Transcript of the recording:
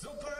Super